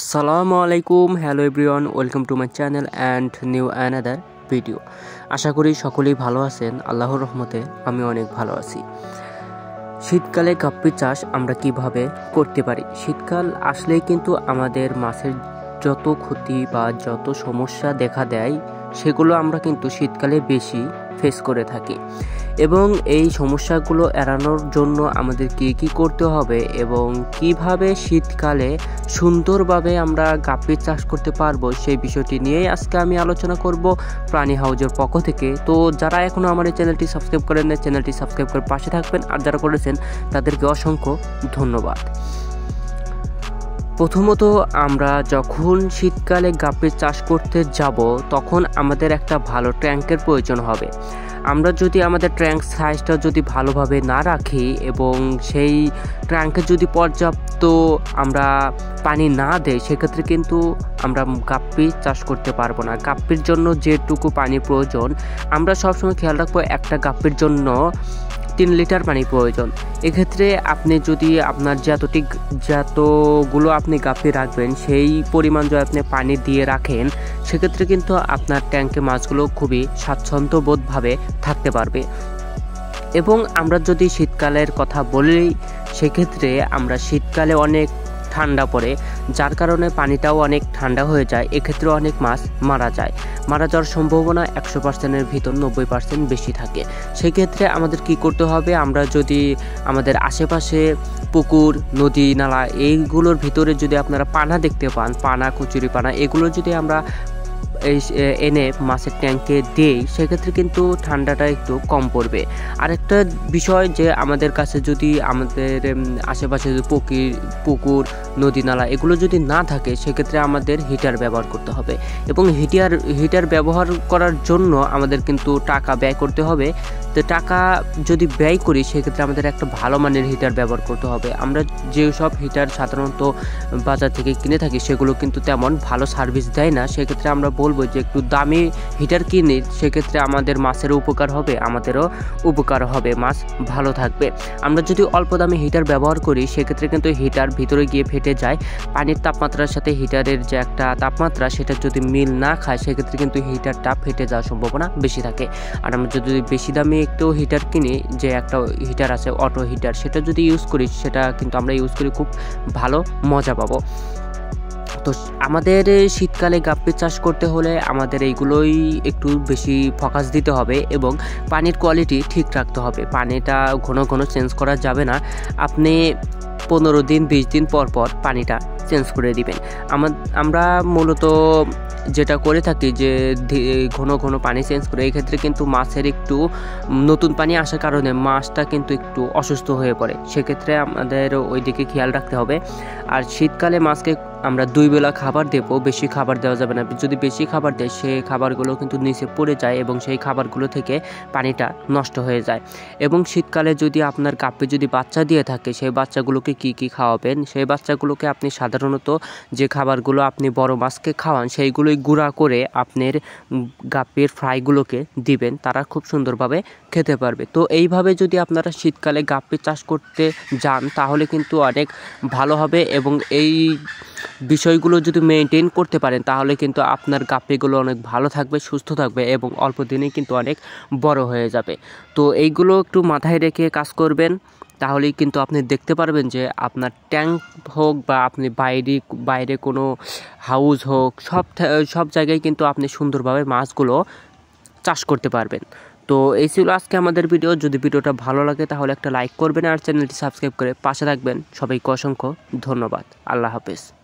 আসসালামু আলাইকুম, hello everyone, welcome to my channel and new another video. আশা করি সকলেই ভালো আছেন, আল্লাহর রহমতে আমি অনেক ভালো আছি। শীতকালে গাপ্পি চাষ আমরা কীভাবে করতে পারি? শীতকাল আসলেই কিন্তু আমাদের মাছের যত ক্ষতি বা যত সমস্যা দেখা দেয়, সেগুলো আমরা কিন্তু শীতকালে বেশি ফেস করে থাকি। এবং এই সমস্যাগুলো এড়ানোর জন্য আমাদের কী কী করতে হবে এবং কীভাবে শীতকালে সুন্দরভাবে আমরা গাপ্পির চাষ করতে পারব সেই বিষয়টি নিয়েই আজকে আমি আলোচনা করব প্রাণী হাউজের পক্ষ থেকে। তো যারা এখনও আমার এই চ্যানেলটি সাবস্ক্রাইব করেন না চ্যানেলটি সাবস্ক্রাইব করে পাশে থাকবেন। আর যারা করেছেন, তাদেরকে অসংখ্য ধন্যবাদ। প্রথমত আমরা যখন শীতকালে গাপ্পির চাষ করতে যাব, তখন আমাদের একটা ভালো ট্যাঙ্কের প্রয়োজন হবে। আমরা যদি আমাদের ট্যাঙ্ক সাইজটা যদি ভালোভাবে না রাখি এবং সেই ট্যাঙ্কে যদি পর্যাপ্ত আমরা পানি না দেই, সেক্ষেত্রে কিন্তু আমরা গাপ্পি চাষ করতে পারব না। গাপ্পির জন্য যেটুকু পানি প্রয়োজন, আমরা সবসময় খেয়াল রাখব একটা গাপ্পির জন্য তিন লিটার পানি প্রয়োজন। এক্ষেত্রে আপনি যদি আপনার যতটি যতগুলো আপনি গাপি রাখবেন, সেই পরিমাণ যদি আপনি পানি দিয়ে রাখেন, সেক্ষেত্রে কিন্তু আপনার ট্যাঙ্কে মাছগুলো খুবই স্বাচ্ছন্দ্যবোধভাবে থাকতে পারবে। এবং আমরা যদি শীতকালের কথা বলি, সেক্ষেত্রে আমরা শীতকালে অনেক ঠান্ডা পড়ে, যার কারণে পানিটাও অনেক ঠান্ডা হয়ে যায়। এক্ষেত্রে অনেক মাছ মারা যায়। মারা যাওয়ার সম্ভাবনা একশো পার্সেন্টের ভিতর নব্বই পার্সেন্ট বেশি থাকে। সেক্ষেত্রে আমাদের কি করতে হবে? আমরা যদি আমাদের আশেপাশে পুকুর, নদী, নালা, এইগুলোর ভিতরে যদি আপনারা পানা দেখতে পান, পানা কচুরি পানা এগুলো যদি আমরা এনে মাছের ট্যাঙ্কে দেই, সেক্ষেত্রে কিন্তু ঠান্ডাটা একটু কম পড়বে। আরেকটা বিষয় যে আমাদের কাছে যদি আমাদের আশেপাশে পুকুর পুকুর, নদী নালা এগুলো যদি না থাকে, সেক্ষেত্রে আমাদের হিটার ব্যবহার করতে হবে। এবং হিটার হিটার ব্যবহার করার জন্য আমাদের কিন্তু টাকা ব্যয় করতে হবে। তো টাকা যদি ব্যয় করি, সেক্ষেত্রে আমাদের একটা ভালো মানের হিটার ব্যবহার করতে হবে। আমরা যেসব হিটার সাধারণত বাজার থেকে কিনে থাকি, সেগুলো কিন্তু তেমন ভালো সার্ভিস দেয় না। সেক্ষেত্রে আমরা বলব যে একটু দামি হিটার কিনে সেক্ষেত্রে আমাদের মাছেরও উপকার হবে, আমাদেরও উপকার হবে। মাছ ভালো থাকবে। আমরা যদি অল্প দামে হিটার ব্যবহার করি, সেক্ষেত্রে কিন্তু হিটার ভিতরে গিয়ে ফেটে যায়। পানির তাপমাত্রার সাথে হিটারের যে একটা তাপমাত্রা, সেটা যদি মিল না খায়, সেক্ষেত্রে কিন্তু হিটারটা ফেটে যাওয়ার সম্ভাবনা বেশি থাকে। আর আমরা যদি বেশি দামে একটু হিটার কিনি, যে একটা হিটার আছে, অটো হিটার, সেটা যদি ইউজ করি, সেটা কিন্তু আমরা ইউজ করি, খুব ভালো মজা পাবো। তো আমাদের শীতকালে গাপ্পি চাষ করতে হলে আমাদের এইগুলোই একটু বেশি ফোকাস দিতে হবে এবং পানির কোয়ালিটি ঠিক রাখতে হবে। পানিটা ঘন ঘন চেঞ্জ করা যাবে না। আপনি পনেরো দিন, বিশ দিন পর পর পানিটা চেঞ্জ করে দিবেন। আমরা মূলত যেটা করে থাকি যে ঘন ঘন পানি চেঞ্জ করে, এক্ষেত্রে কিন্তু মাছের একটু নতুন পানি আসার কারণে মাছটা কিন্তু একটু অসুস্থ হয়ে পড়ে। সেক্ষেত্রে আমাদের ওই দিকে খেয়াল রাখতে হবে। আর শীতকালে মাছকে আমরা দুই বেলা খাবার দেব, বেশি খাবার দেওয়া যাবে না। যদি বেশি খাবার দেয় সেই খাবারগুলো কিন্তু নিচে পড়ে যায় এবং সেই খাবারগুলো থেকে পানিটা নষ্ট হয়ে যায়। এবং শীতকালে যদি আপনার কাপে যদি বাচ্চা দিয়ে থাকে, সেই বাচ্চাগুলোকে কি কি খাওয়াবেন? সেই বাচ্চাগুলোকে আপনি সাধারণত যে খাবারগুলো আপনি বড় মাছকে খাওয়ান সেইগুলোই গুঁড়া করে আপনার গাপ্পির ফ্রাইগুলোকে দিবেন, তারা খুব সুন্দরভাবে খেতে পারবে। তো এইভাবে যদি আপনারা শীতকালে গাপ্পি চাষ করতে যান, তাহলে কিন্তু অনেক ভালো হবে এবং এই বিষয়গুলো যদি মেনটেন করতে পারেন, তাহলে কিন্তু আপনার গাপ্পিগুলো অনেক ভালো থাকবে, সুস্থ থাকবে এবং অল্প দিনেই কিন্তু অনেক বড় হয়ে যাবে। তো এইগুলো একটু মাথায় রেখে কাজ করবেন। তাহলেই কিন্তু আপনি দেখতে পারবেন যে আপনার ট্যাঙ্ক হোক বা আপনি বাইরে বাইরে কোনো হাউস হোক, সব সব জায়গায় কিন্তু আপনি সুন্দরভাবে মাছগুলো চাষ করতে পারবেন। তো এই ছিল আজকে আমাদের ভিডিও। যদি ভিডিওটা ভালো লাগে তাহলে একটা লাইক করবেন আর চ্যানেলটি সাবস্ক্রাইব করে পাশে থাকবেন। সবাইকে অসংখ্য ধন্যবাদ। আল্লাহ হাফেজ।